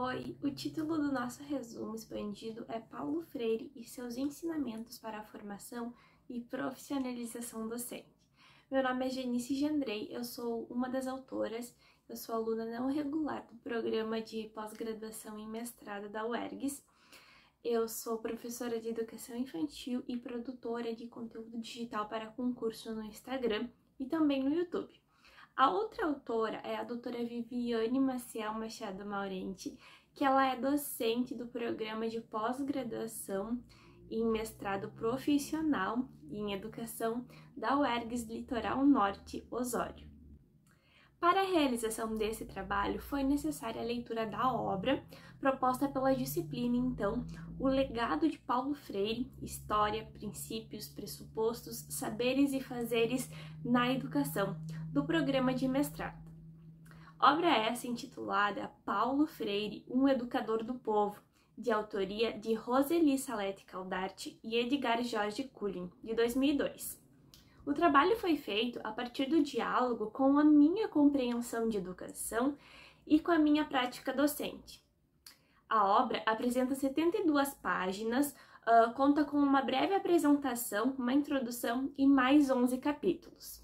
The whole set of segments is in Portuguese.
Oi, o título do nosso resumo expandido é Paulo Freire e seus ensinamentos para a formação e profissionalização docente. Meu nome é Genice Gendrei, eu sou uma das autoras, eu sou aluna não regular do programa de pós-graduação em mestrado da UERGS. Eu sou professora de educação infantil e produtora de conteúdo digital para concurso no Instagram e também no YouTube. A outra autora é a doutora Viviane Maciel Machado Maurente, que ela é docente do programa de pós-graduação em mestrado profissional em educação da UERGS Litoral Norte, Osório. Para a realização desse trabalho, foi necessária a leitura da obra proposta pela disciplina, então, O Legado de Paulo Freire, História, Princípios, Pressupostos, Saberes e Fazeres na Educação, do programa de mestrado. Obra essa intitulada Paulo Freire, um educador do povo, de autoria de Roseli Salete Caldarte e Edgar Jorge Cullen, de 2002. O trabalho foi feito a partir do diálogo com a minha compreensão de educação e com a minha prática docente. A obra apresenta 72 páginas, uh, conta com uma breve apresentação, uma introdução e mais 11 capítulos.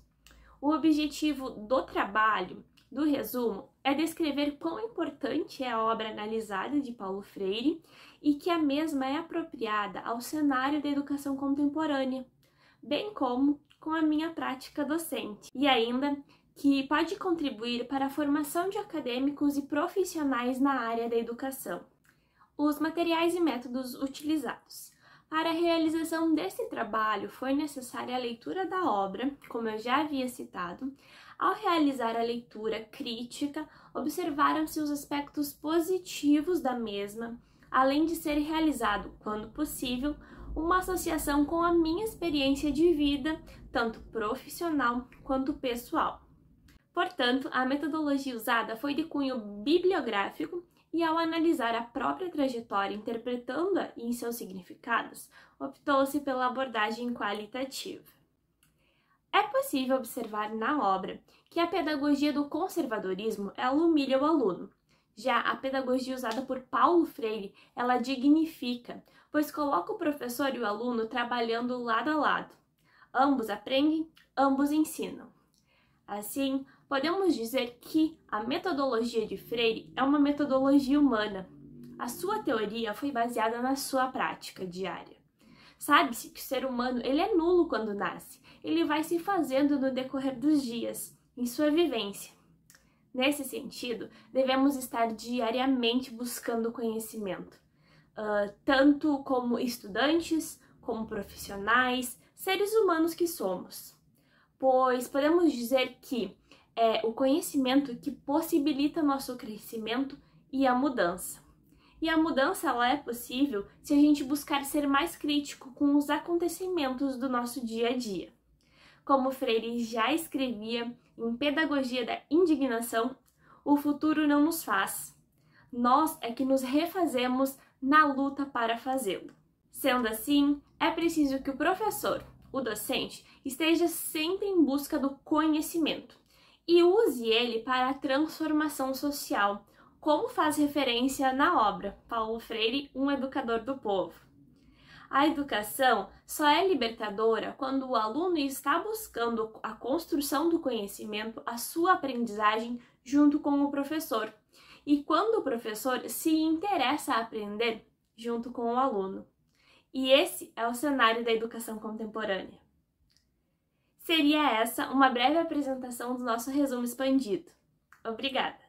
O objetivo do trabalho, do resumo, é descrever quão importante é a obra analisada de Paulo Freire e que a mesma é apropriada ao cenário da educação contemporânea, bem como com a minha prática docente e ainda que pode contribuir para a formação de acadêmicos e profissionais na área da educação. Os materiais e métodos utilizados. Para a realização desse trabalho foi necessária a leitura da obra, como eu já havia citado. Ao realizar a leitura crítica, observaram-se os aspectos positivos da mesma, além de ser realizado, quando possível, uma associação com a minha experiência de vida, tanto profissional quanto pessoal. Portanto, a metodologia usada foi de cunho bibliográfico e, ao analisar a própria trajetória, interpretando-a em seus significados, optou-se pela abordagem qualitativa. É possível observar na obra que a pedagogia do conservadorismo ela humilha o aluno, já a pedagogia usada por Paulo Freire, ela dignifica, pois coloca o professor e o aluno trabalhando lado a lado. Ambos aprendem, ambos ensinam. Assim, podemos dizer que a metodologia de Freire é uma metodologia humana. A sua teoria foi baseada na sua prática diária. Sabe-se que o ser humano ele é nulo quando nasce, ele vai se fazendo no decorrer dos dias, em sua vivência. Nesse sentido, devemos estar diariamente buscando conhecimento, uh, tanto como estudantes, como profissionais, seres humanos que somos. Pois podemos dizer que é o conhecimento que possibilita nosso crescimento e a mudança. E a mudança ela é possível se a gente buscar ser mais crítico com os acontecimentos do nosso dia a dia. Como Freire já escrevia em Pedagogia da Indignação, o futuro não nos faz. Nós é que nos refazemos na luta para fazê-lo. Sendo assim, é preciso que o professor, o docente, esteja sempre em busca do conhecimento e use ele para a transformação social, como faz referência na obra Paulo Freire, um educador do povo. A educação só é libertadora quando o aluno está buscando a construção do conhecimento, a sua aprendizagem junto com o professor, e quando o professor se interessa a aprender junto com o aluno. E esse é o cenário da educação contemporânea. Seria essa uma breve apresentação do nosso resumo expandido. Obrigada!